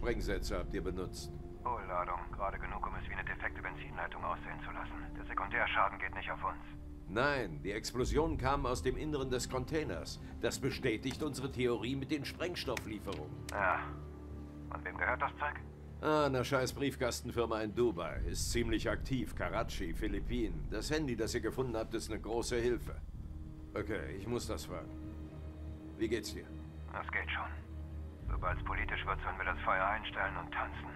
Sprengsätze habt ihr benutzt? Hohlladung. Gerade genug, um es wie eine defekte Benzinleitung aussehen zu lassen. Der Sekundärschaden geht nicht auf uns. Nein, die Explosionen kamen aus dem Inneren des Containers. Das bestätigt unsere Theorie mit den Sprengstofflieferungen. Ja. Und wem gehört das Zeug? Ah, eine scheiß Briefkastenfirma in Dubai. Ist ziemlich aktiv. Karachi, Philippinen. Das Handy, das ihr gefunden habt, ist eine große Hilfe. Okay, ich muss das fragen. Wie geht's dir? Das geht schon. Sobald es politisch wird, sollen Feuer einstellen und tanzen.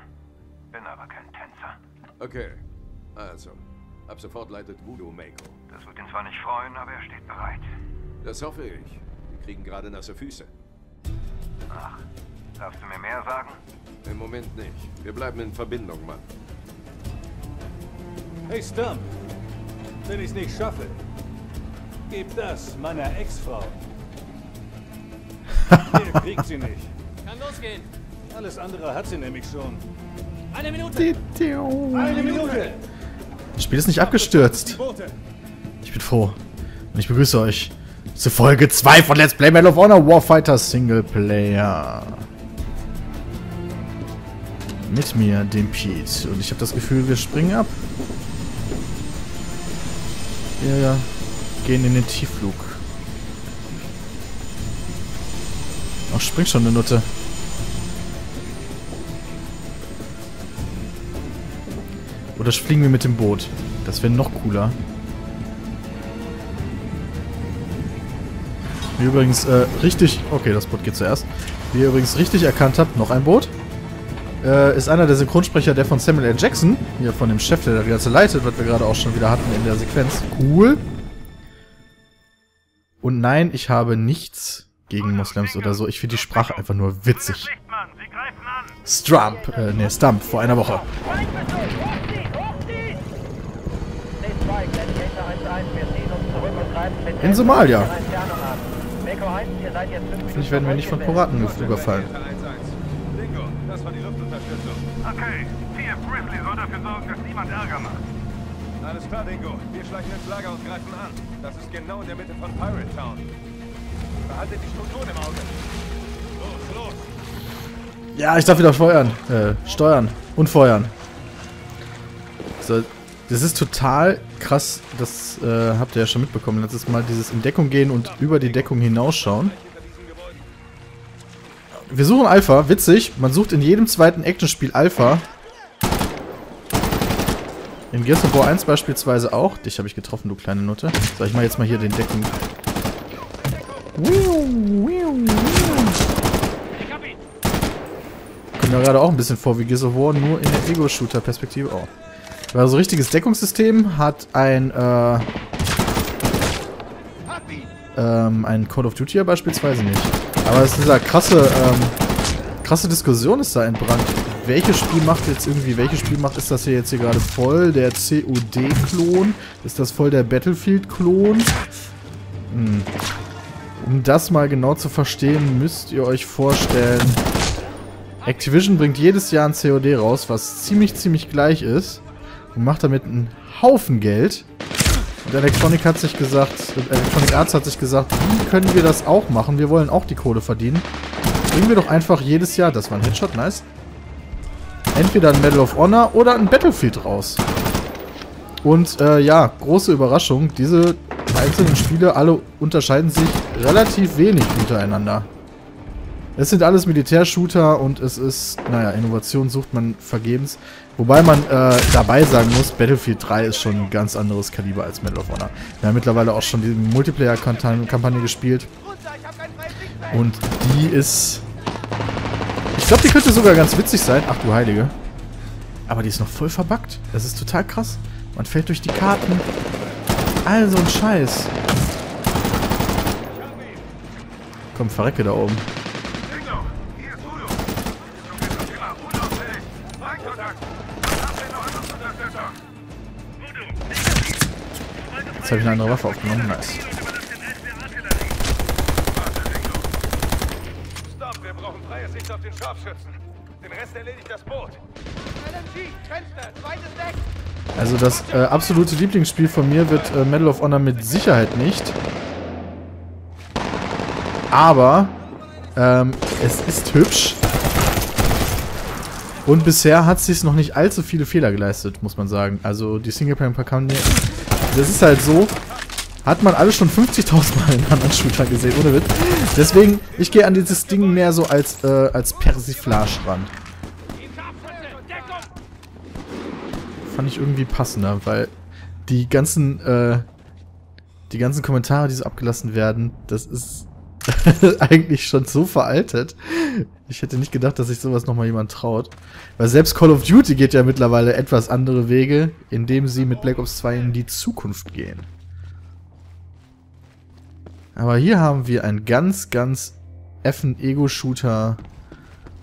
Bin aber kein Tänzer. Okay, also. Ab sofort leitet Voodoo Mako. Das wird ihn zwar nicht freuen, aber er steht bereit. Das hoffe ich. Wir kriegen gerade nasse Füße. Ach, darfst du mir mehr sagen? Im Moment nicht. Wir bleiben in Verbindung, Mann. Hey Stump, wenn ich's nicht schaffe, gib das meiner Ex-Frau. Ihr kriegt sie nicht. Kann losgehen. Alles andere hat sie nämlich schon. Eine Minute. Eine Minute! Das Spiel ist nicht abgestürzt. Ich bin froh. Und ich begrüße euch zu Folge 2 von Let's Play Medal of Honor Warfighter Singleplayer. Mit mir, dem Pete. Und ich habe das Gefühl, wir springen ab. Wir gehen in den Tiefflug. Ach, springt schon eine Nutte. Oder fliegen wir mit dem Boot? Das wäre noch cooler. Wie übrigens äh, richtig... Okay, das Boot geht zuerst. Wie ihr übrigens richtig erkannt habt, noch ein Boot. Äh, ist einer der Synchronsprecher, der von Samuel L. Jackson. Hier von dem Chef, der das Ganze leitet, was wir gerade auch schon wieder hatten in der Sequenz. Cool. Und nein, ich habe nichts gegen Moslems oder so. Ich finde die Sprache einfach nur witzig. Strump, äh, ne, Stump, vor einer Woche. In Somalia. Hoffentlich werden wir nicht von Piraten überfallen. Bingo, das war die Luftunterstützung. Okay, Tier Grizzly soll dafür sorgen, dass niemand Ärger macht. Alles klar, Dingo. Wir schleichen ins Lager und greifen an. Das ist genau in der Mitte von Pirate Town. Behaltet die Strukturen im Auge. Los, los! Ja, ich darf wieder feuern. Äh, steuern. Und feuern. So, das ist total krass. Das äh, habt ihr ja schon mitbekommen. Letztes Mal dieses in Deckung gehen und über die Deckung hinausschauen. Wir suchen Alpha. Witzig. Man sucht in jedem zweiten Actionspiel Alpha. In Gears of War 1 beispielsweise auch. Dich habe ich getroffen, du kleine Nutte. So, ich mache jetzt mal hier den Deckung. Kommt mir gerade auch ein bisschen vor wie Gears of War, nur in der Ego-Shooter-Perspektive. Oh. War so richtiges Deckungssystem, hat ein, äh, ähm, ein Call of Duty ja beispielsweise nicht. Aber es ist dieser krasse, ähm, krasse Diskussion ist da entbrannt. Welches Spiel macht jetzt irgendwie, welches Spiel macht, ist das hier jetzt hier gerade voll der COD-Klon? Ist das voll der Battlefield-Klon? Hm. Um das mal genau zu verstehen, müsst ihr euch vorstellen, Activision bringt jedes Jahr ein COD raus, was ziemlich, ziemlich gleich ist und macht damit einen Haufen Geld. Und Electronic hat sich gesagt, Electronic Arts hat sich gesagt, wie können wir das auch machen? Wir wollen auch die Kohle verdienen. Bringen wir doch einfach jedes Jahr, das war ein Headshot, nice. Entweder ein Medal of Honor oder ein Battlefield raus. Und äh, ja, große Überraschung, diese einzelnen Spiele alle unterscheiden sich relativ wenig untereinander. Es sind alles Militärshooter und es ist, naja, Innovation sucht man vergebens. Wobei man äh, dabei sagen muss, Battlefield 3 ist schon ein ganz anderes Kaliber als Medal of Honor. Wir haben mittlerweile auch schon die Multiplayer-Kampagne gespielt. Und die ist... Ich glaube, die könnte sogar ganz witzig sein. Ach du Heilige. Aber die ist noch voll verbuggt. Das ist total krass. Man fällt durch die Karten. Also ein Scheiß. Komm, verrecke da oben. Jetzt habe ich eine andere Waffe aufgenommen. Nice. Stopp, wir brauchen freie Sicht auf den Scharfschützen. Den Rest erledigt das Boot. LMG, Fenster, zweites Deck. Also das äh, absolute Lieblingsspiel von mir wird äh, Medal of Honor mit Sicherheit nicht. Aber ähm, es ist hübsch. Und bisher hat sich noch nicht allzu viele Fehler geleistet, muss man sagen. Also die Singleplayer-Kampagne, das ist halt so, hat man alles schon 50.000 Mal in anderen Shootern gesehen, ohne Witz. Deswegen, ich gehe an dieses Ding mehr so als, äh, als Persiflage ran. Fand ich irgendwie passender, weil die ganzen, äh, die ganzen Kommentare, die so abgelassen werden, das ist eigentlich schon so veraltet. Ich hätte nicht gedacht, dass sich sowas nochmal jemand traut. Weil selbst Call of Duty geht ja mittlerweile etwas andere Wege, indem sie mit Black Ops 2 in die Zukunft gehen. Aber hier haben wir einen ganz, ganz effen Ego-Shooter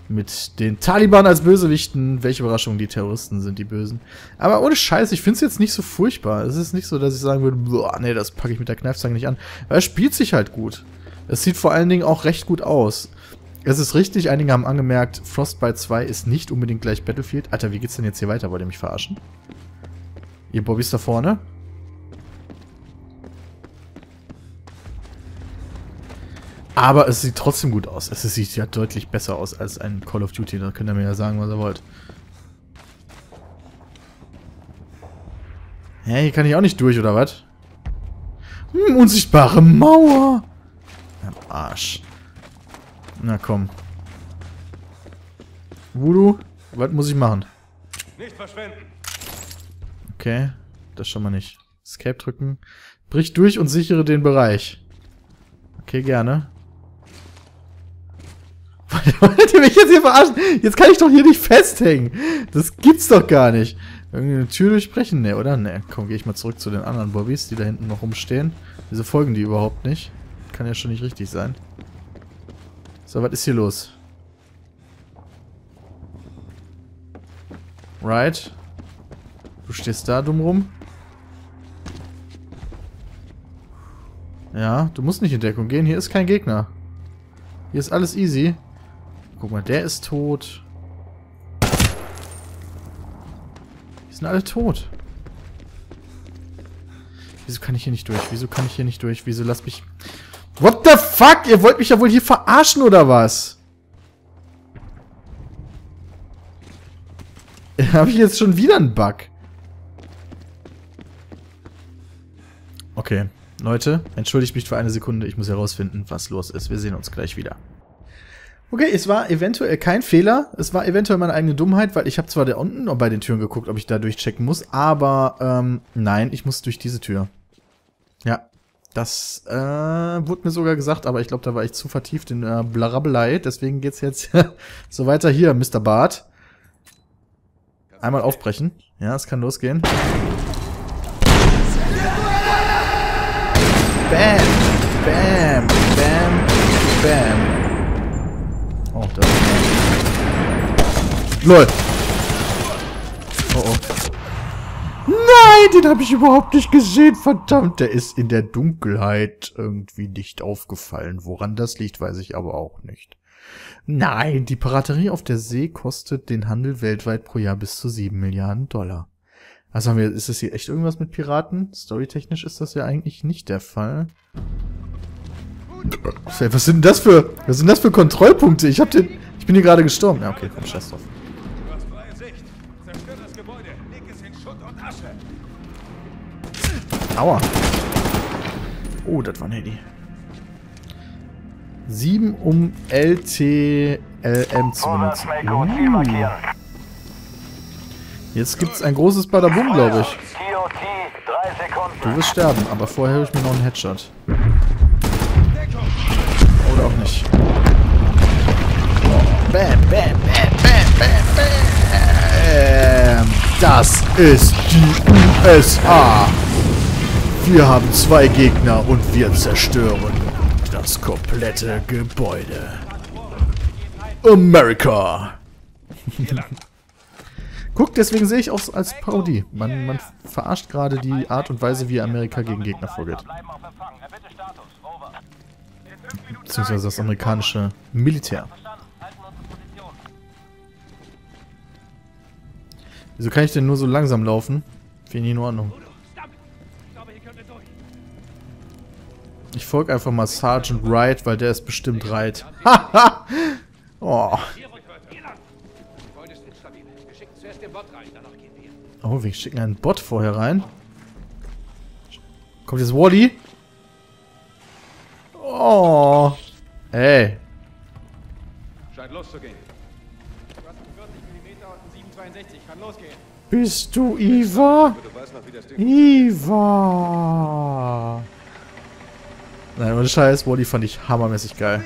mit den Taliban als Bösewichten. Welche Überraschung, die Terroristen sind die Bösen. Aber ohne Scheiß, ich finde es jetzt nicht so furchtbar. Es ist nicht so, dass ich sagen würde, boah, nee, das packe ich mit der Kneifzange nicht an. Weil es spielt sich halt gut. Es sieht vor allen Dingen auch recht gut aus. Es ist richtig, einige haben angemerkt, Frostbite 2 ist nicht unbedingt gleich Battlefield. Alter, wie geht's denn jetzt hier weiter? Wollt ihr mich verarschen? Ihr Bobbys da vorne? Aber es sieht trotzdem gut aus. Es sieht ja deutlich besser aus als ein Call of Duty. Da könnt ihr mir ja sagen, was ihr wollt. Hä, hier kann ich auch nicht durch, oder was? Hm, unsichtbare Mauer. Arsch. Na komm. Voodoo, was muss ich machen? Nicht verschwenden. Okay, das schon mal nicht. Escape drücken. Brich durch und sichere den Bereich. Okay, gerne. Wollt ihr mich jetzt hier verarschen? Jetzt kann ich doch hier nicht festhängen. Das gibt's doch gar nicht. Irgendwie eine Tür durchbrechen? Ne, oder? Ne, komm, gehe ich mal zurück zu den anderen Bobbys, die da hinten noch rumstehen. Wieso folgen die überhaupt nicht? Kann ja schon nicht richtig sein. So, was ist hier los? Right. Du stehst da dumm rum. Ja, du musst nicht in Deckung gehen. Hier ist kein Gegner. Hier ist alles easy. Guck mal, der ist tot. Die sind alle tot. Wieso kann ich hier nicht durch? Wieso kann ich hier nicht durch? Wieso lasst mich... What the fuck? Ihr wollt mich ja wohl hier verarschen, oder was? Habe ich jetzt schon wieder einen Bug? Okay, Leute, entschuldigt mich für eine Sekunde. Ich muss herausfinden, was los ist. Wir sehen uns gleich wieder. Okay, es war eventuell kein Fehler. Es war eventuell meine eigene Dummheit, weil ich habe zwar da unten bei den Türen geguckt, ob ich da durchchecken muss, aber ähm, nein, ich muss durch diese Tür. Ja, das äh, wurde mir sogar gesagt, aber ich glaube, da war ich zu vertieft in äh, Blarabelei. Deswegen geht's jetzt so weiter hier, Mr. Bart. Einmal aufbrechen. Ja, es kann losgehen. Bam, bam, bam, bam. Oh, da LOL. Oh, oh. Nein, den habe ich überhaupt nicht gesehen. Verdammt, der ist in der Dunkelheit irgendwie nicht aufgefallen. Woran das liegt, weiß ich aber auch nicht. Nein, die Piraterie auf der See kostet den Handel weltweit pro Jahr bis zu 7 Milliarden Dollar. Also haben wir, ist das hier echt irgendwas mit Piraten? Storytechnisch ist das ja eigentlich nicht der Fall. Was sind denn das für, was sind das für Kontrollpunkte? Ich hab den, ich bin hier gerade gestorben. Ja, okay, komm, scheiß drauf. Aua. Oh, das war ein Handy. 7 um LTLM zu benutzen. Uh. Jetzt gibt's ein großes Badabum, glaube ich. Du wirst sterben, aber vorher höre ich mir noch einen Headshot. Oder auch nicht. Bam, bam, bam, bam, bam, bam. Das ist die USA. Wir haben zwei Gegner und wir zerstören das komplette Gebäude. America. Guck, deswegen sehe ich auch als Parodie. Man, man verarscht gerade die Art und Weise, wie Amerika gegen Gegner vorgeht. Beziehungsweise das amerikanische Militär. Wieso kann ich denn nur so langsam laufen? Finde ich in Ordnung. Ich folge einfach mal Sergeant Wright, weil der ist bestimmt Wright. Haha! oh. Oh, wir schicken einen Bot vorher rein. Kommt jetzt Wally? Oh. Ey. Scheint loszugehen. Du hast einen 40 mm und einen 762. Kann losgehen. Bist du Iva? Iva. Nein, ohne Scheiß, Wally fand ich hammermäßig geil.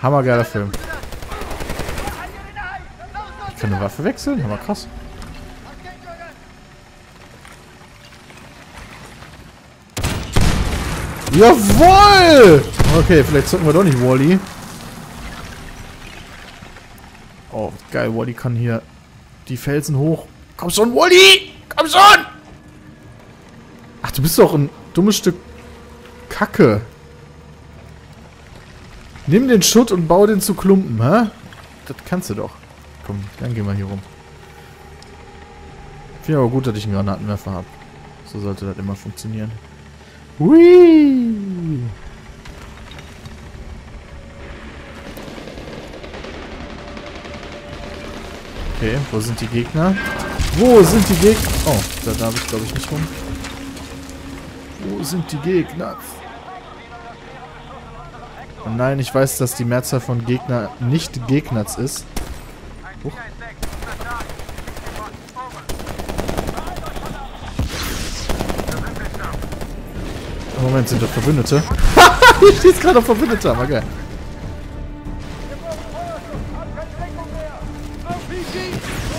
Hammergeiler Film. Ich kann eine Waffe wechseln? Hammer krass. Jawoll! Okay, vielleicht zocken wir doch nicht Wally. Oh, geil, Wally kann hier die Felsen hoch. Komm schon, Wally! Komm schon! Ach, du bist doch ein dummes Stück Kacke. Nimm den Schutt und bau den zu Klumpen, hä? Das kannst du doch. Komm, dann gehen wir hier rum. Finde aber gut, dass ich einen Granatenwerfer habe. So sollte das immer funktionieren. Hui! Okay, wo sind die Gegner? Wo sind die Gegner? Oh, da darf ich glaube ich nicht rum. Sind die Gegner? Oh nein, ich weiß, dass die Mehrzahl von Gegner nicht Gegners ist. Huch. Moment, sind das Verbündete? Hier steht gerade auf Verbündete, aber geil.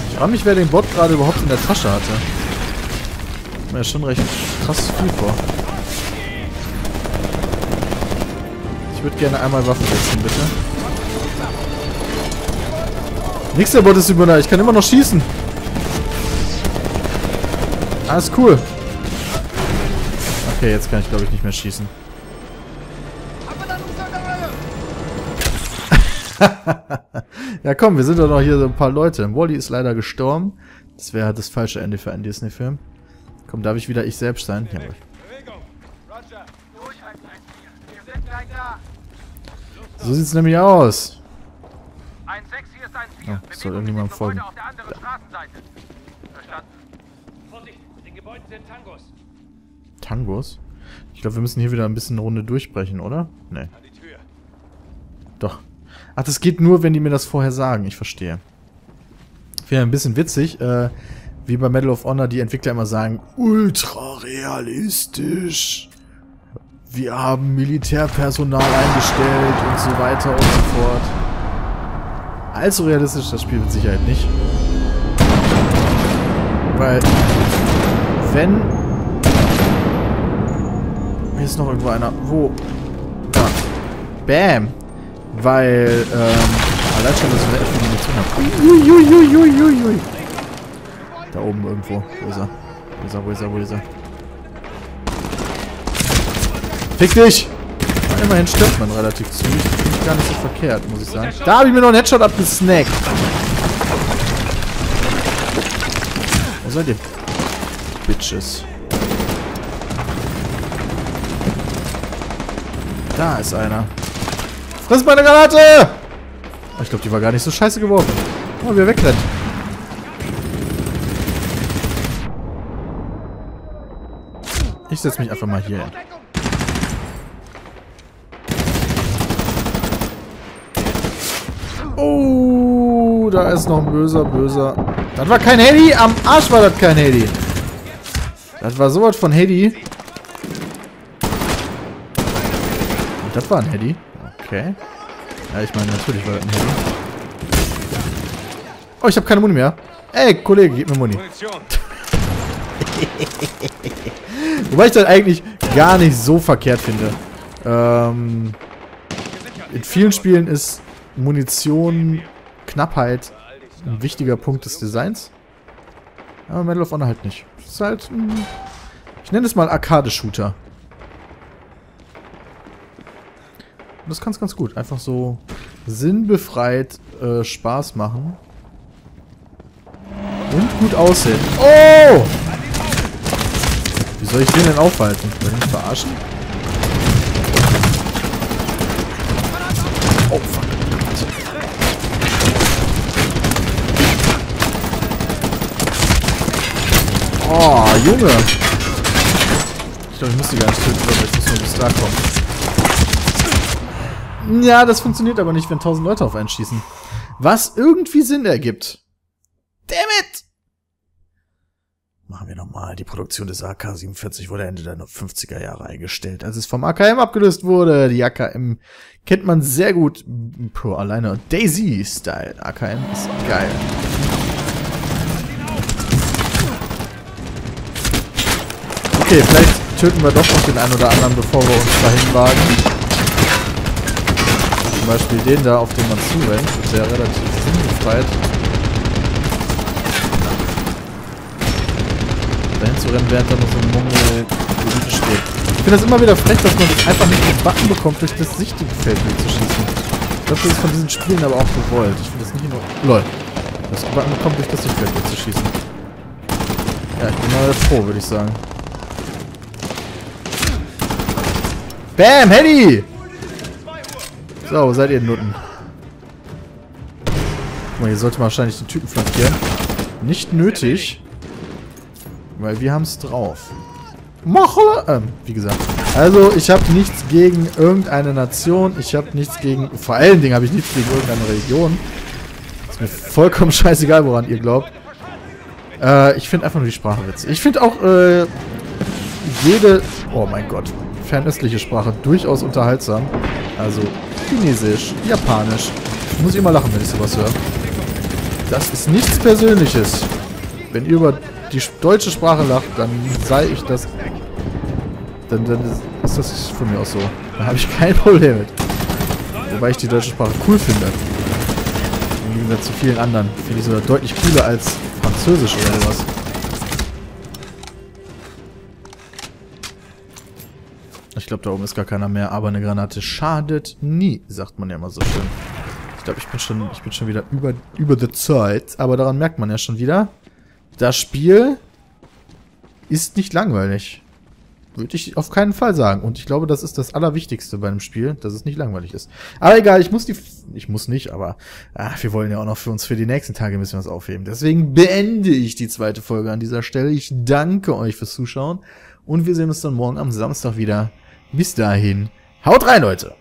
Ich frage mich, wer den Bot gerade überhaupt in der Tasche hatte. Mir ja schon recht krass viel vor. Würde gerne einmal Waffen wechseln, bitte. Nix der Bot ist über Ich kann immer noch schießen. Alles cool. Okay, jetzt kann ich glaube ich nicht mehr schießen. ja komm, wir sind doch noch hier so ein paar Leute. Wally ist leider gestorben. Das wäre das falsche Ende für einen Disney-Film. Komm, darf ich wieder ich selbst sein? Ja. Bewegung! Roger! Durchhalten, 1-4. Wir sind gleich da. So sieht's nämlich aus. 1-6, hier ist 1-4. Oh, soll irgendjemand folgen. auf der anderen Straßenseite. Verstanden. Vorsicht, in den Gebäuden sind Tangos. Tangos? Ich glaube, wir müssen hier wieder ein bisschen eine Runde durchbrechen, oder? Nee. Doch. Ach, das geht nur, wenn die mir das vorher sagen. Ich verstehe. Wäre ein bisschen witzig, äh, wie bei Medal of Honor die Entwickler immer sagen, ultra realistisch. Wir haben Militärpersonal eingestellt und so weiter und so fort. Allzu realistisch das Spiel mit Sicherheit nicht. Weil, wenn... Hier ist noch irgendwo einer. Wo? Da. Bam! Weil, ähm, allein schon, dass wir echt viel Munition haben. Uiuiuiuiui. Da oben irgendwo. Wo ist er? Wo ist er, wo ist er, wo ist er? Fick dich! Aber immerhin stirbt man relativ zügig. Das finde ich gar nicht so verkehrt, muss ich sagen. Da habe ich mir noch einen Headshot abgesnackt. Wo seid ihr? Bitches. Da ist einer. Friss meine Granate! Oh, Ich glaube, die war gar nicht so scheiße geworfen. Oh, wie er wegrennt. Ich setze mich einfach mal hier hin. Oh, da ist noch ein böser, böser. Das war kein Hedy. Am Arsch war das kein Hedy. Das war sowas von Hedy. Das war ein Hedy. Okay. Ja, ich meine, natürlich war das ein Hedy. Oh, ich habe keine Muni mehr. Ey, Kollege, gib mir Muni. Wobei ich das eigentlich gar nicht so verkehrt finde. Ähm, in vielen Spielen ist Munition, Knappheit ein wichtiger Punkt des Designs. Aber Medal of Honor halt nicht. Ist halt, ein, ich nenne es mal Arcade-Shooter. Und das kann es ganz gut. Einfach so sinnbefreit äh, Spaß machen. Und gut aussehen. Oh! Wie soll ich den denn aufhalten? Soll ich verarschen? Oh, fuck. Junge! Ich glaube, ich muss die gar nicht töten, aber ich muss nur bis da kommen. Ja, das funktioniert aber nicht, wenn tausend Leute auf einen schießen. Was irgendwie Sinn ergibt. Damn it! Machen wir nochmal. Die Produktion des AK-47 wurde Ende der 50er Jahre eingestellt, als es vom AKM abgelöst wurde. Die AKM kennt man sehr gut. Pro alleine Daisy-Style. AKM ist geil. Okay, vielleicht töten wir doch noch den einen oder anderen, bevor wir uns dahin wagen. Zum Beispiel den da, auf den man zurennt. Der relativ sinnbefreit. dahin zu rennen, während da noch so ein Mongol steht. Ich finde das immer wieder frech, dass man einfach nicht den Button bekommt, durch das Sichtfeld durchzuschießen. Ich glaube, das ist von diesen Spielen aber auch gewollt. Ich finde das nicht nur... LOL. Das Button bekommt, durch das Sichtfeld durchzuschießen. Ja, ich bin mal froh, würde ich sagen. Bam, Hedy! So, wo seid ihr Nutten? Guck mal, hier sollte man wahrscheinlich den Typen flankieren. Nicht nötig. Weil wir haben es drauf. Machle! Ähm, wie gesagt. Also, ich habe nichts gegen irgendeine Nation. Ich habe nichts gegen... Vor allen Dingen habe ich nichts gegen irgendeine Religion. Ist mir vollkommen scheißegal, woran ihr glaubt. Äh, ich finde einfach nur die Sprache witzig. Ich finde auch, äh, jede... Oh mein Gott. Fernöstliche Sprache durchaus unterhaltsam. Also, Chinesisch, Japanisch. Ich muss immer lachen, wenn ich sowas höre. Das ist nichts Persönliches. Wenn ihr über die deutsche Sprache lacht, dann sei ich das. Dann, dann ist das von mir aus so. Da habe ich kein Problem mit. Wobei ich die deutsche Sprache cool finde. Im Gegensatz zu vielen anderen. Finde ich sogar deutlich cooler als Französisch oder sowas. Ich glaube, da oben ist gar keiner mehr, aber eine Granate schadet nie, sagt man ja immer so schön. Ich glaube, ich bin schon, ich bin schon wieder über, über the Zeit, aber daran merkt man ja schon wieder, das Spiel ist nicht langweilig. Würde ich auf keinen Fall sagen. Und ich glaube, das ist das Allerwichtigste bei einem Spiel, dass es nicht langweilig ist. Aber egal, ich muss die... Ich muss nicht, aber ach, wir wollen ja auch noch für uns für die nächsten Tage ein bisschen was aufheben. Deswegen beende ich die zweite Folge an dieser Stelle. Ich danke euch fürs Zuschauen. Und wir sehen uns dann morgen am Samstag wieder. Bis dahin. Haut rein, Leute!